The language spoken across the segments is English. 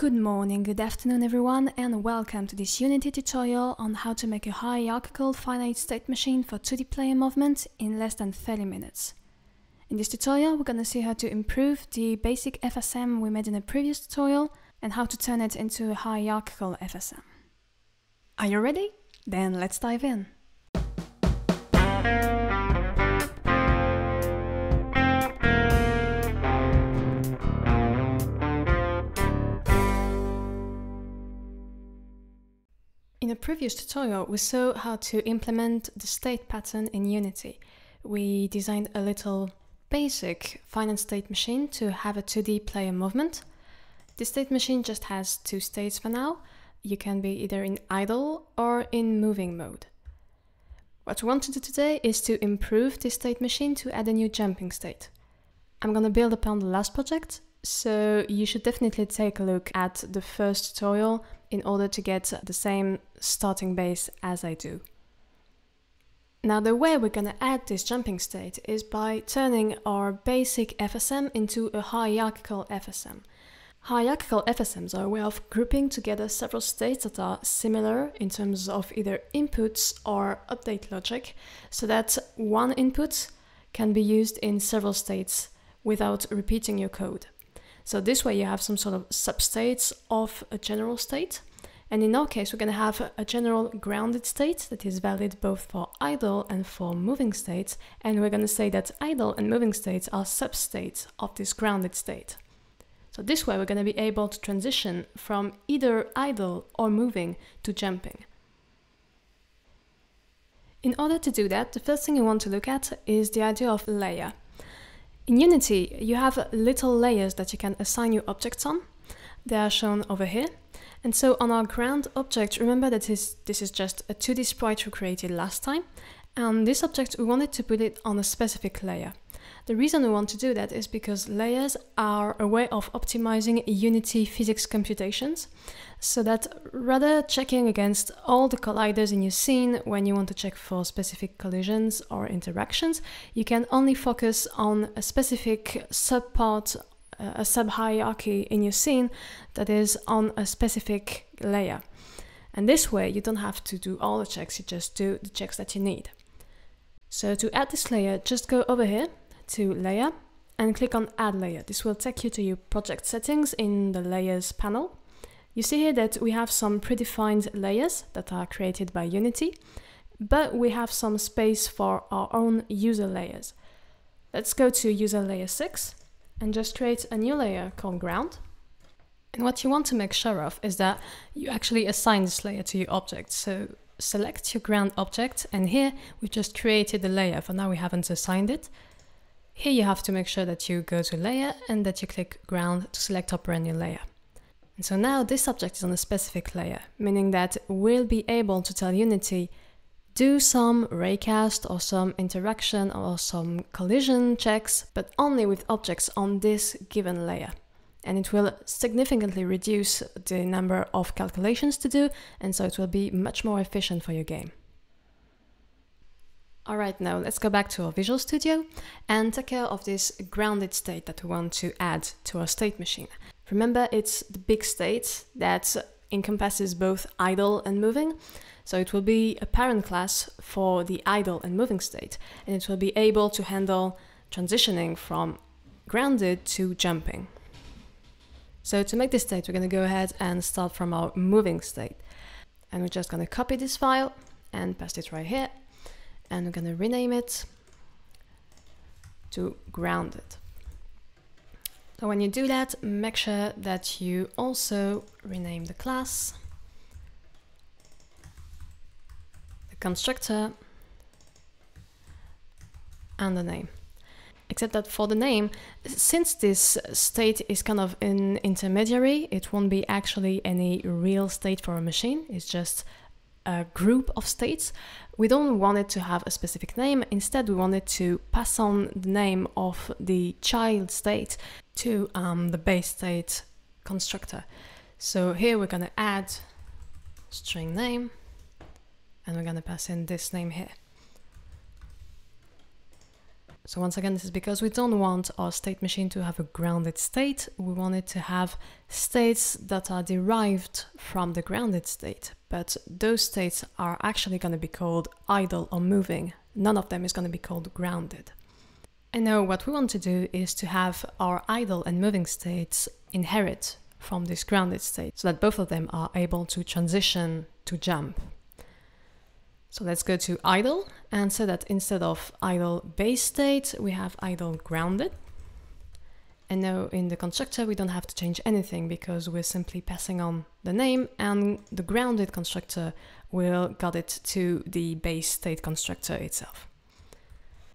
Good morning, good afternoon everyone and welcome to this Unity tutorial on how to make a hierarchical finite state machine for 2D player movement in less than 30 minutes. In this tutorial we're gonna see how to improve the basic FSM we made in a previous tutorial and how to turn it into a hierarchical FSM. Are you ready? Then let's dive in. In a previous tutorial, we saw how to implement the state pattern in Unity. We designed a little basic finite state machine to have a 2D player movement. The state machine just has two states for now. You can be either in idle or in moving mode. What we want to do today is to improve the state machine to add a new jumping state. I'm gonna build upon the last project, so you should definitely take a look at the first tutorial in order to get the same starting base as I do. Now the way we're gonna add this jumping state is by turning our basic FSM into a hierarchical FSM. Hierarchical FSMs are a way of grouping together several states that are similar in terms of either inputs or update logic, so that one input can be used in several states without repeating your code. So this way you have some sort of substates of a general state. And in our case, we're going to have a general grounded state that is valid both for idle and for moving states. And we're going to say that idle and moving states are substates of this grounded state. So this way we're going to be able to transition from either idle or moving to jumping. In order to do that, the first thing you want to look at is the idea of layer. In Unity, you have little layers that you can assign your objects on. They are shown over here. And so on our ground object, remember that this, this is just a 2D sprite we created last time. And this object, we wanted to put it on a specific layer. The reason we want to do that is because layers are a way of optimizing Unity physics computations, so that rather checking against all the colliders in your scene when you want to check for specific collisions or interactions, you can only focus on a specific subpart, uh, a sub-hierarchy in your scene that is on a specific layer. And this way you don't have to do all the checks, you just do the checks that you need. So to add this layer, just go over here to Layer and click on Add Layer. This will take you to your project settings in the Layers panel. You see here that we have some predefined layers that are created by Unity, but we have some space for our own user layers. Let's go to user layer 6 and just create a new layer called ground. And what you want to make sure of is that you actually assign this layer to your object. So select your ground object and here we've just created the layer. For now we haven't assigned it. Here you have to make sure that you go to layer and that you click ground to select operandi layer. And so now this object is on a specific layer, meaning that we'll be able to tell Unity do some raycast or some interaction or some collision checks, but only with objects on this given layer. And it will significantly reduce the number of calculations to do, and so it will be much more efficient for your game. Alright, now let's go back to our Visual Studio and take care of this grounded state that we want to add to our state machine. Remember, it's the big state that encompasses both idle and moving. So it will be a parent class for the idle and moving state, and it will be able to handle transitioning from grounded to jumping. So to make this state, we're going to go ahead and start from our moving state. And we're just going to copy this file and paste it right here and we're going to rename it to grounded. So when you do that, make sure that you also rename the class, the constructor, and the name. Except that for the name, since this state is kind of an intermediary, it won't be actually any real state for a machine. It's just a group of states, we don't want it to have a specific name. Instead, we wanted to pass on the name of the child state to um, the base state constructor. So here we're going to add string name and we're going to pass in this name here. So once again, this is because we don't want our state machine to have a grounded state. We want it to have states that are derived from the grounded state. But those states are actually going to be called idle or moving. None of them is going to be called grounded. And now what we want to do is to have our idle and moving states inherit from this grounded state so that both of them are able to transition to jump. So let's go to idle and say that instead of idle base state, we have idle grounded. And now in the constructor, we don't have to change anything because we're simply passing on the name and the grounded constructor will get it to the base state constructor itself.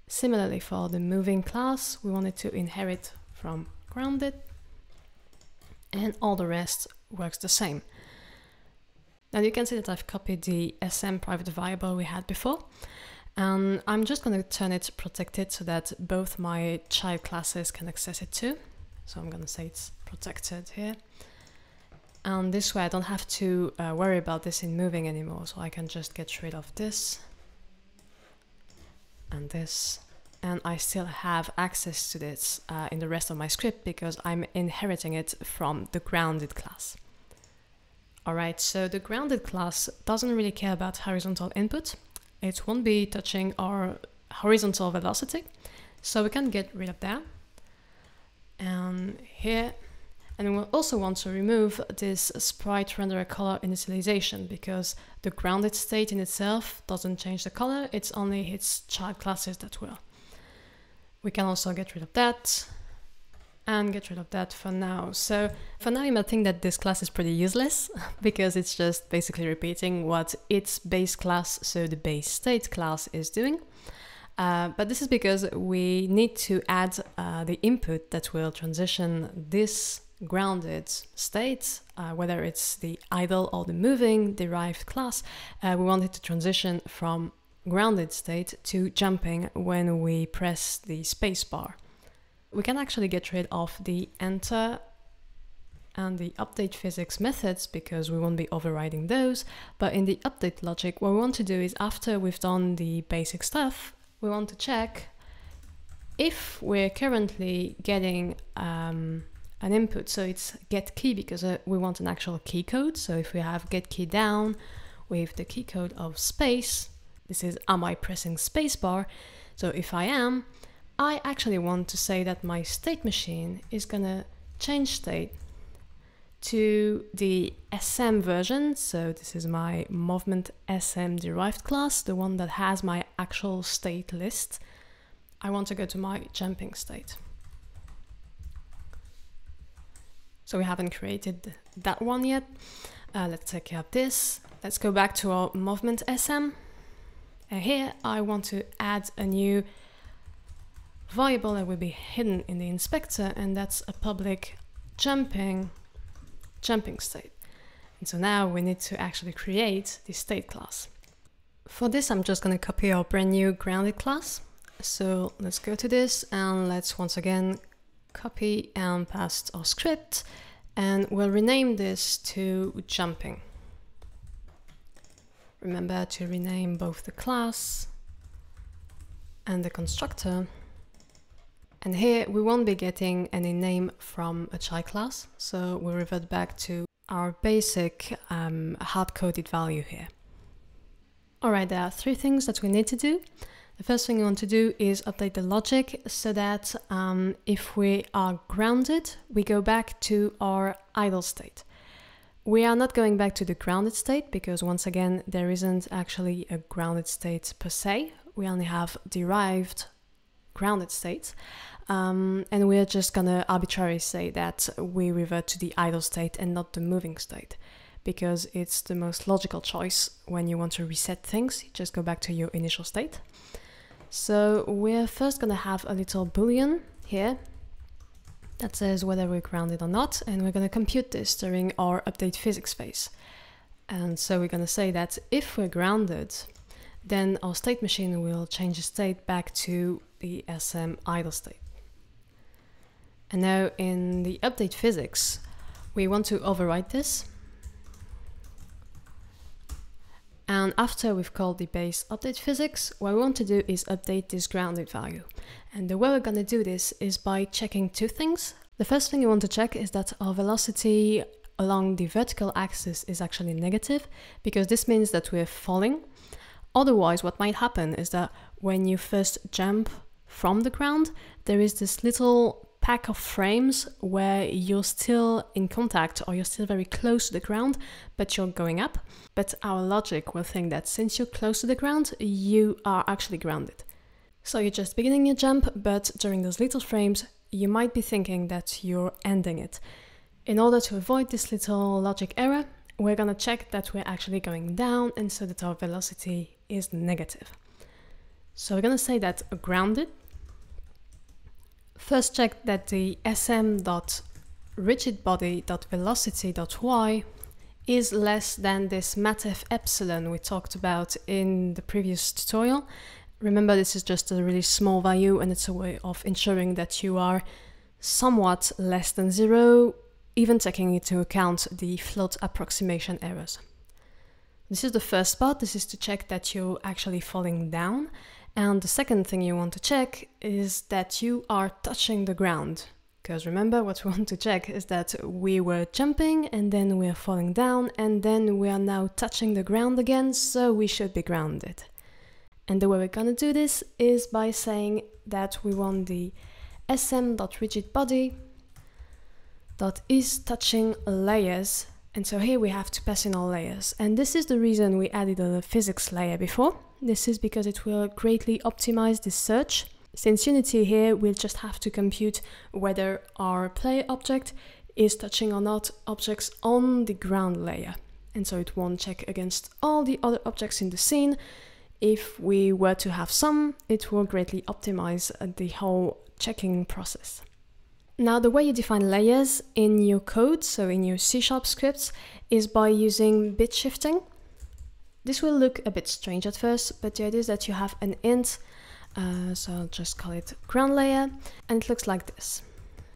Similarly for the moving class, we want it to inherit from grounded and all the rest works the same. Now you can see that I've copied the SM private variable we had before. And I'm just going to turn it protected so that both my child classes can access it too. So I'm going to say it's protected here. And this way I don't have to uh, worry about this in moving anymore. So I can just get rid of this and this. And I still have access to this uh, in the rest of my script because I'm inheriting it from the grounded class. Alright, so the grounded class doesn't really care about horizontal input. It won't be touching our horizontal velocity. So we can get rid of that. And here, and we also want to remove this sprite renderer color initialization because the grounded state in itself doesn't change the color, it's only its child classes that will. We can also get rid of that and get rid of that for now. So for now you might think that this class is pretty useless because it's just basically repeating what its base class, so the base state class is doing. Uh, but this is because we need to add uh, the input that will transition this grounded state, uh, whether it's the idle or the moving derived class, uh, we want it to transition from grounded state to jumping when we press the spacebar we can actually get rid of the enter and the update physics methods because we won't be overriding those. But in the update logic, what we want to do is after we've done the basic stuff, we want to check if we're currently getting um, an input. So it's get key because uh, we want an actual key code. So if we have get key down with the key code of space, this is am I pressing spacebar? So if I am, I actually want to say that my state machine is gonna change state to the SM version. So this is my movement SM derived class, the one that has my actual state list. I want to go to my jumping state. So we haven't created that one yet. Uh, let's take out this. Let's go back to our movement SM. And here I want to add a new variable that will be hidden in the inspector and that's a public jumping jumping state. And so now we need to actually create the state class. For this, I'm just going to copy our brand new grounded class. So let's go to this and let's once again copy and paste our script and we'll rename this to jumping. Remember to rename both the class and the constructor and here we won't be getting any name from a child class, so we revert back to our basic um, hard-coded value here. Alright, there are three things that we need to do. The first thing we want to do is update the logic so that um, if we are grounded, we go back to our idle state. We are not going back to the grounded state because once again, there isn't actually a grounded state per se. We only have derived grounded states. Um, and we're just gonna arbitrarily say that we revert to the idle state and not the moving state because it's the most logical choice when you want to reset things. Just go back to your initial state. So we're first gonna have a little boolean here that says whether we're grounded or not, and we're gonna compute this during our update physics phase. And so we're gonna say that if we're grounded, then our state machine will change the state back to the SM idle state. And now in the update physics, we want to overwrite this. And after we've called the base update physics, what we want to do is update this grounded value. And the way we're going to do this is by checking two things. The first thing you want to check is that our velocity along the vertical axis is actually negative, because this means that we're falling. Otherwise, what might happen is that when you first jump from the ground, there is this little pack of frames where you're still in contact or you're still very close to the ground, but you're going up. But our logic will think that since you're close to the ground, you are actually grounded. So you're just beginning your jump, but during those little frames, you might be thinking that you're ending it. In order to avoid this little logic error, we're gonna check that we're actually going down and so that our velocity is negative. So we're gonna say that grounded. First check that the sm.rigidbody.velocity.y is less than this Mathf epsilon we talked about in the previous tutorial. Remember this is just a really small value and it's a way of ensuring that you are somewhat less than zero even taking into account the float approximation errors. This is the first part, this is to check that you're actually falling down. And the second thing you want to check is that you are touching the ground. Because remember, what we want to check is that we were jumping and then we're falling down and then we are now touching the ground again, so we should be grounded. And the way we're gonna do this is by saying that we want the sm.rigidbody dot is touching layers and so here we have to pass in all layers and this is the reason we added a physics layer before this is because it will greatly optimize the search. Since unity here we'll just have to compute whether our player object is touching or not objects on the ground layer. And so it won't check against all the other objects in the scene. If we were to have some it will greatly optimize uh, the whole checking process. Now the way you define layers in your code, so in your C-sharp scripts, is by using bit shifting. This will look a bit strange at first, but the idea is that you have an int, uh, so I'll just call it ground layer, and it looks like this.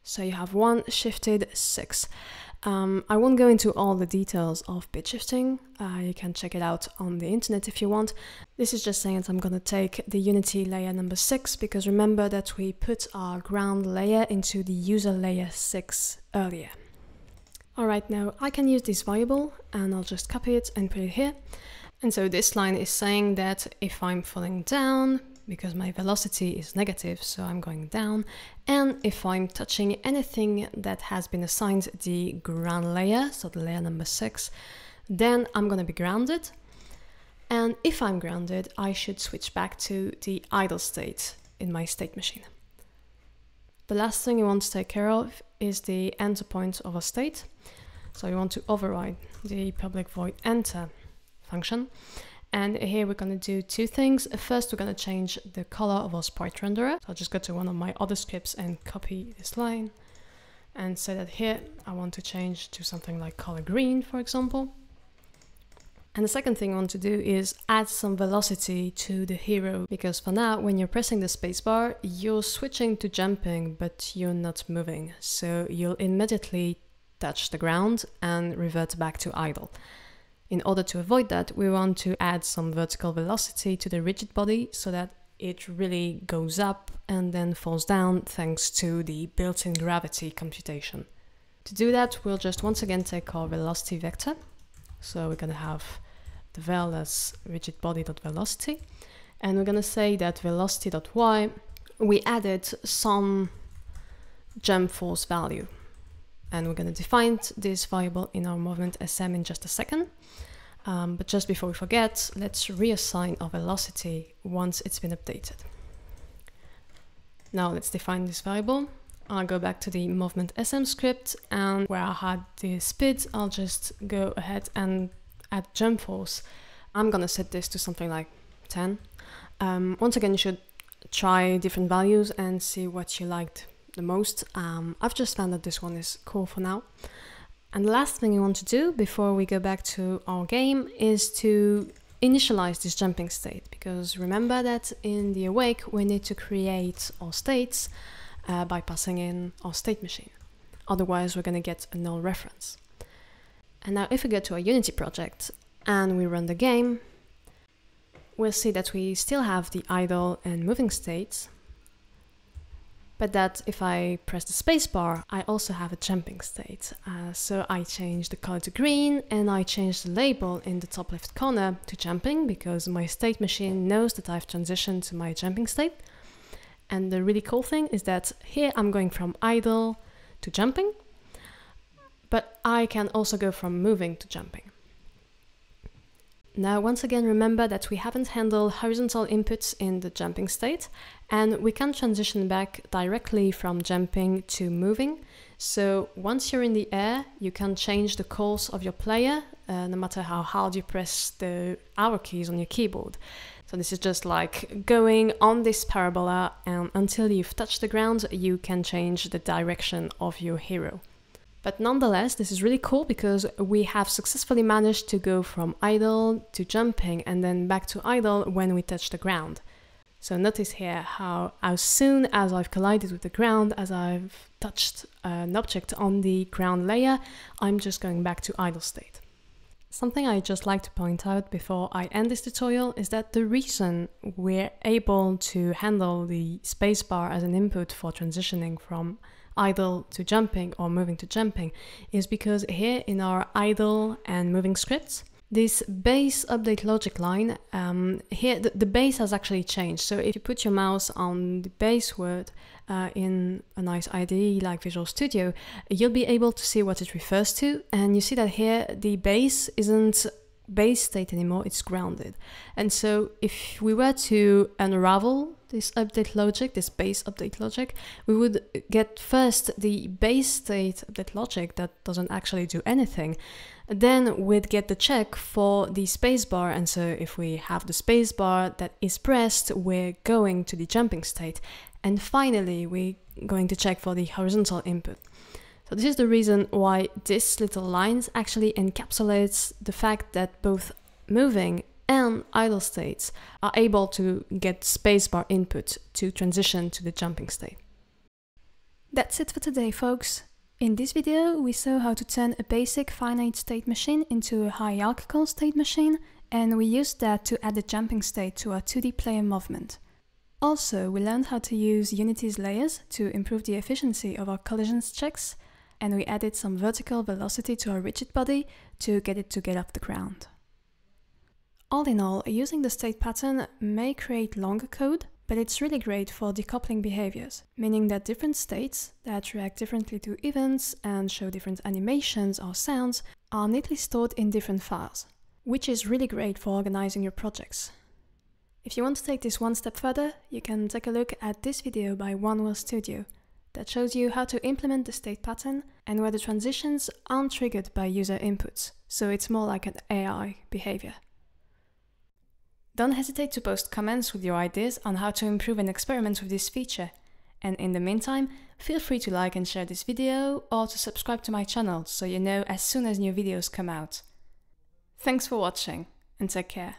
So you have one shifted six. Um, I won't go into all the details of bit shifting. Uh, you can check it out on the internet if you want. This is just saying that I'm going to take the Unity layer number 6 because remember that we put our ground layer into the user layer 6 earlier. Alright, now I can use this variable and I'll just copy it and put it here. And so this line is saying that if I'm falling down, because my velocity is negative, so I'm going down. And if I'm touching anything that has been assigned the ground layer, so the layer number six, then I'm gonna be grounded. And if I'm grounded, I should switch back to the idle state in my state machine. The last thing you want to take care of is the enter point of a state. So you want to override the public void enter function. And here we're going to do two things. First, we're going to change the color of our sprite renderer. So I'll just go to one of my other scripts and copy this line and say that here I want to change to something like color green, for example. And the second thing I want to do is add some velocity to the hero because for now, when you're pressing the spacebar, you're switching to jumping, but you're not moving. So you'll immediately touch the ground and revert back to idle. In order to avoid that, we want to add some vertical velocity to the rigid body so that it really goes up and then falls down thanks to the built-in gravity computation. To do that, we'll just once again take our velocity vector. So we're going to have the vel as rigid body.velocity. And we're going to say that velocity.y, we added some jump force value. And we're going to define this variable in our movement SM in just a second. Um, but just before we forget, let's reassign our velocity once it's been updated. Now let's define this variable. I'll go back to the movement SM script and where I had the speed, I'll just go ahead and add jump force. I'm gonna set this to something like 10. Um, once again, you should try different values and see what you liked the most. Um, I've just found that this one is cool for now. And the last thing you want to do before we go back to our game is to initialize this jumping state because remember that in the awake we need to create our states uh, by passing in our state machine. Otherwise we're going to get a null reference. And now if we go to our Unity project and we run the game, we'll see that we still have the idle and moving states, but that if I press the spacebar, I also have a jumping state. Uh, so I change the color to green and I change the label in the top left corner to jumping because my state machine knows that I've transitioned to my jumping state. And the really cool thing is that here I'm going from idle to jumping, but I can also go from moving to jumping. Now, once again, remember that we haven't handled horizontal inputs in the jumping state, and we can transition back directly from jumping to moving. So once you're in the air, you can change the course of your player, uh, no matter how hard you press the arrow keys on your keyboard. So this is just like going on this parabola, and until you've touched the ground, you can change the direction of your hero. But nonetheless, this is really cool because we have successfully managed to go from idle to jumping and then back to idle when we touch the ground. So notice here how as soon as I've collided with the ground, as I've touched uh, an object on the ground layer, I'm just going back to idle state. Something I'd just like to point out before I end this tutorial is that the reason we're able to handle the spacebar as an input for transitioning from idle to jumping or moving to jumping is because here in our idle and moving scripts, this base update logic line, um, here the, the, base has actually changed. So if you put your mouse on the base word uh, in a nice IDE like Visual Studio, you'll be able to see what it refers to. And you see that here the base isn't base state anymore, it's grounded. And so if we were to unravel this update logic, this base update logic, we would get first the base state update logic that doesn't actually do anything. Then we'd get the check for the spacebar, and so if we have the spacebar that is pressed, we're going to the jumping state. And finally, we're going to check for the horizontal input. So this is the reason why this little lines actually encapsulates the fact that both moving and idle states are able to get spacebar input to transition to the jumping state. That's it for today, folks. In this video, we saw how to turn a basic finite state machine into a hierarchical state machine, and we used that to add a jumping state to our 2D player movement. Also, we learned how to use Unity's layers to improve the efficiency of our collisions checks and we added some vertical velocity to our rigid body to get it to get off the ground. All in all, using the state pattern may create longer code, but it's really great for decoupling behaviors, meaning that different states that react differently to events and show different animations or sounds are neatly stored in different files, which is really great for organizing your projects. If you want to take this one step further, you can take a look at this video by One Wheel Studio, that shows you how to implement the state pattern and where the transitions aren't triggered by user inputs, so it's more like an AI behavior. Don't hesitate to post comments with your ideas on how to improve and experiment with this feature. And in the meantime, feel free to like and share this video or to subscribe to my channel so you know as soon as new videos come out. Thanks for watching and take care.